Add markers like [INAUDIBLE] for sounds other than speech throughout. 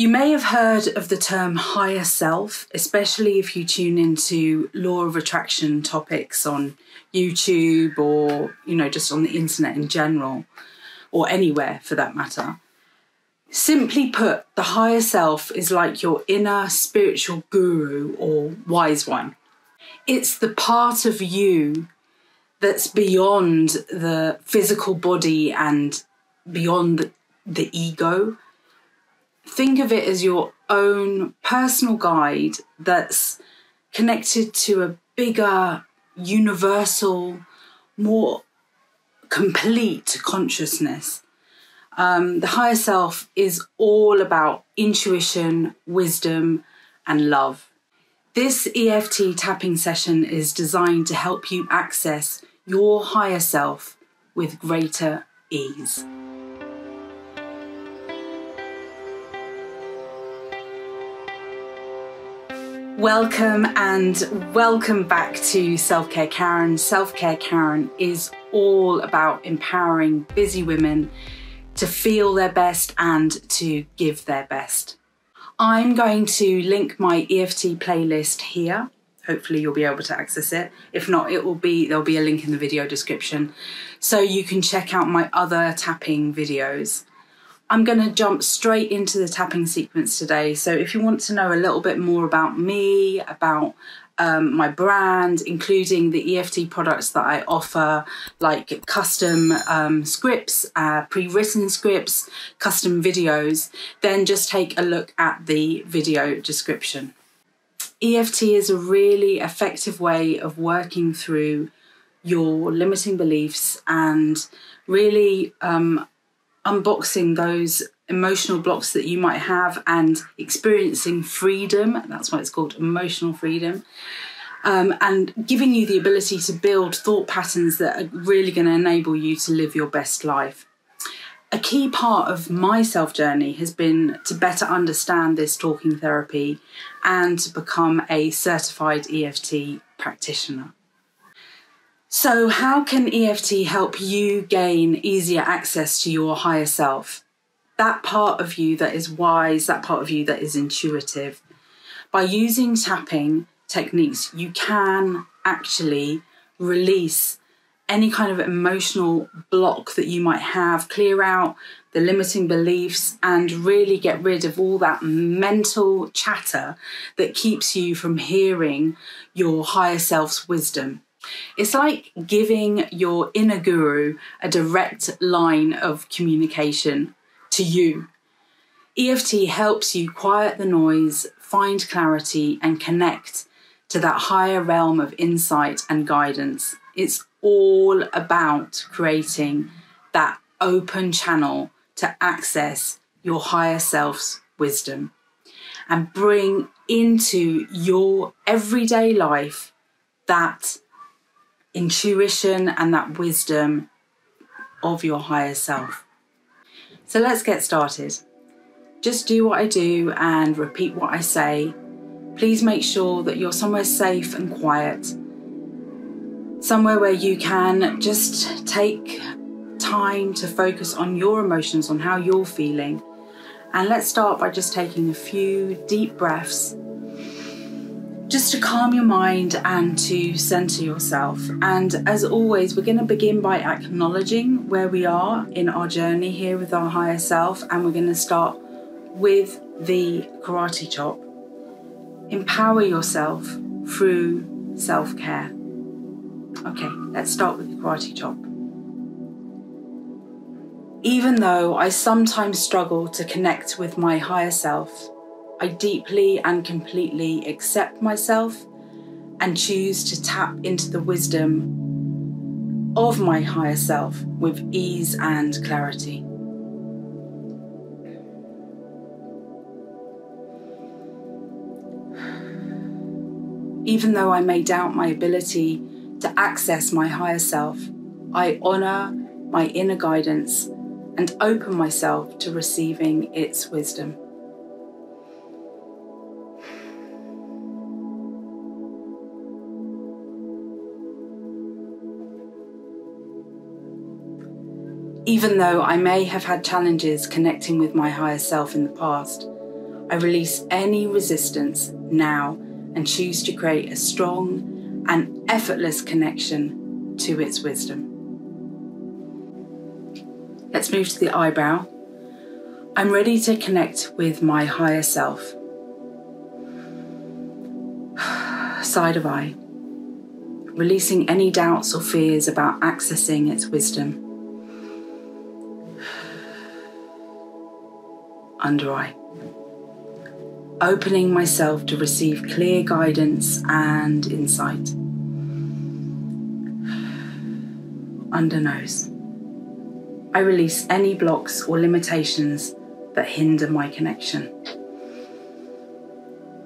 You may have heard of the term higher self, especially if you tune into law of attraction topics on YouTube or, you know, just on the internet in general, or anywhere for that matter. Simply put, the higher self is like your inner spiritual guru or wise one. It's the part of you that's beyond the physical body and beyond the, the ego think of it as your own personal guide that's connected to a bigger, universal, more complete consciousness. Um, the higher self is all about intuition, wisdom, and love. This EFT tapping session is designed to help you access your higher self with greater ease. Welcome and welcome back to Self Care Karen. Self Care Karen is all about empowering busy women to feel their best and to give their best. I'm going to link my EFT playlist here. Hopefully you'll be able to access it. If not, it will be there'll be a link in the video description so you can check out my other tapping videos. I'm going to jump straight into the tapping sequence today. So, if you want to know a little bit more about me, about um, my brand, including the EFT products that I offer, like custom um, scripts, uh, pre written scripts, custom videos, then just take a look at the video description. EFT is a really effective way of working through your limiting beliefs and really um, unboxing those emotional blocks that you might have and experiencing freedom. That's why it's called emotional freedom. Um, and giving you the ability to build thought patterns that are really going to enable you to live your best life. A key part of my self journey has been to better understand this talking therapy and to become a certified EFT practitioner. So, how can EFT help you gain easier access to your higher self? That part of you that is wise, that part of you that is intuitive. By using tapping techniques, you can actually release any kind of emotional block that you might have, clear out the limiting beliefs, and really get rid of all that mental chatter that keeps you from hearing your higher self's wisdom. It's like giving your inner guru a direct line of communication to you. EFT helps you quiet the noise, find clarity, and connect to that higher realm of insight and guidance. It's all about creating that open channel to access your higher self's wisdom and bring into your everyday life that intuition and that wisdom of your higher self. So let's get started. Just do what I do and repeat what I say. Please make sure that you're somewhere safe and quiet, somewhere where you can just take time to focus on your emotions, on how you're feeling. And let's start by just taking a few deep breaths just to calm your mind and to center yourself. And as always, we're going to begin by acknowledging where we are in our journey here with our higher self, and we're going to start with the karate chop. Empower yourself through self care. Okay, let's start with the karate chop. Even though I sometimes struggle to connect with my higher self, I deeply and completely accept myself and choose to tap into the wisdom of my higher self with ease and clarity. Even though I may doubt my ability to access my higher self, I honour my inner guidance and open myself to receiving its wisdom. Even though I may have had challenges connecting with my higher self in the past, I release any resistance now and choose to create a strong and effortless connection to its wisdom. Let's move to the eyebrow. I'm ready to connect with my higher self. [SIGHS] Side of eye. Releasing any doubts or fears about accessing its wisdom. Under eye opening myself to receive clear guidance and insight. Under nose. I release any blocks or limitations that hinder my connection.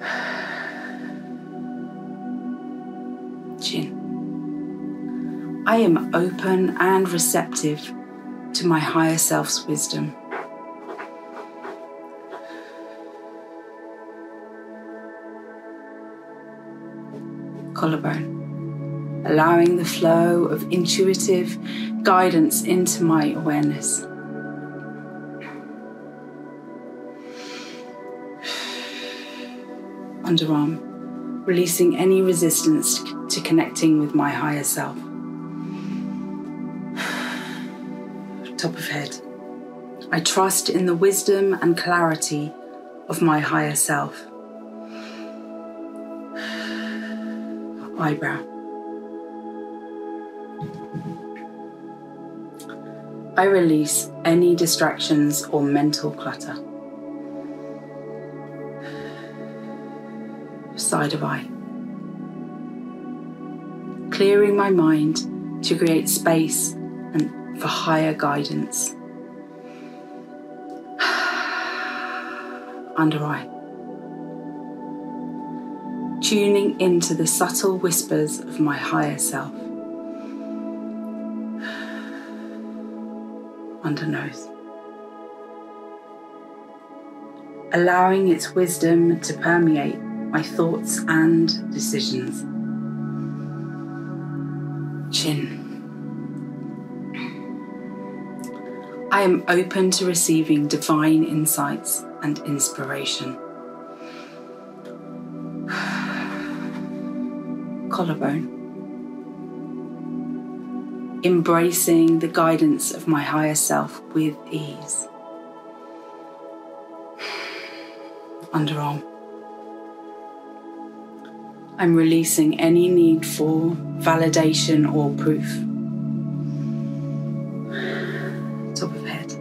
[SIGHS] Chin. I am open and receptive to my higher self's wisdom. Collarbone, allowing the flow of intuitive guidance into my awareness. [SIGHS] Underarm, releasing any resistance to connecting with my higher self. [SIGHS] Top of head. I trust in the wisdom and clarity of my higher self. Eyebrow. I release any distractions or mental clutter. Side of eye. Clearing my mind to create space and for higher guidance. [SIGHS] Under eye tuning into the subtle whispers of my higher self. Under nose. Allowing its wisdom to permeate my thoughts and decisions. Chin. I am open to receiving divine insights and inspiration. Collarbone. Embracing the guidance of my higher self with ease. [SIGHS] Underarm. I'm releasing any need for validation or proof. [SIGHS] Top of head.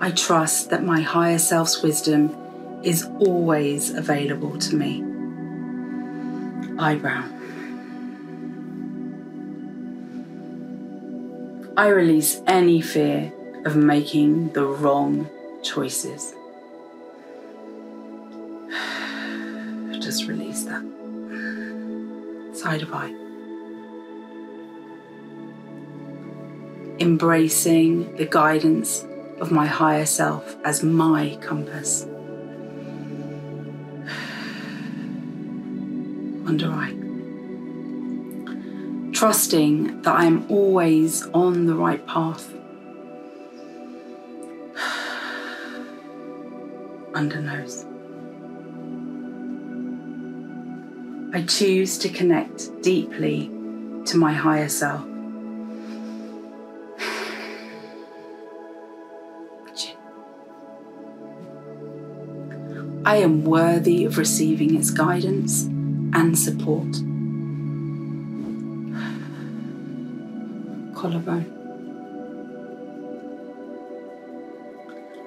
I trust that my higher self's wisdom is always available to me eyebrow. I release any fear of making the wrong choices. [SIGHS] Just release that. Side of eye. Embracing the guidance of my higher self as my compass. Under eye. Trusting that I am always on the right path. [SIGHS] under nose. I choose to connect deeply to my higher self. [SIGHS] I am worthy of receiving its guidance and support. Collarbone.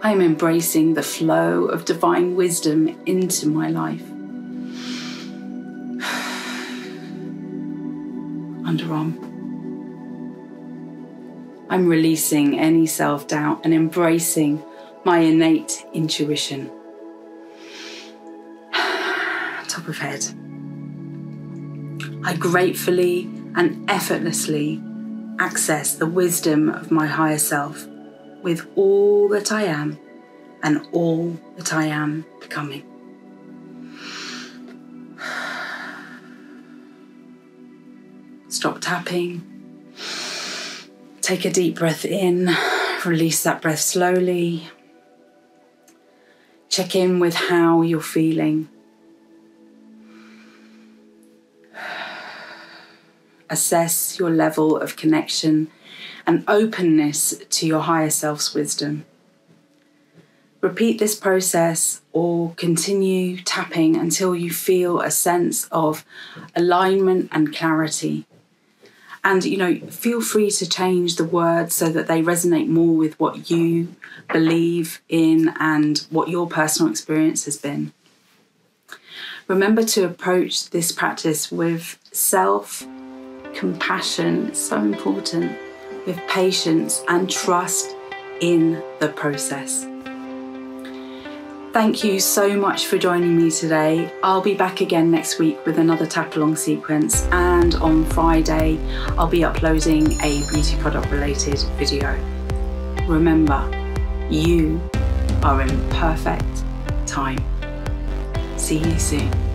I am embracing the flow of divine wisdom into my life. [SIGHS] Underarm. I'm releasing any self doubt and embracing my innate intuition. [SIGHS] Top of head. I gratefully and effortlessly access the wisdom of my higher self with all that I am and all that I am becoming. Stop tapping. Take a deep breath in, release that breath slowly. Check in with how you're feeling. Assess your level of connection and openness to your higher self's wisdom. Repeat this process or continue tapping until you feel a sense of alignment and clarity. And you know, feel free to change the words so that they resonate more with what you believe in and what your personal experience has been. Remember to approach this practice with self compassion, it's so important, with patience and trust in the process. Thank you so much for joining me today. I'll be back again next week with another tap along sequence, and on Friday, I'll be uploading a beauty product related video. Remember, you are in perfect time. See you soon.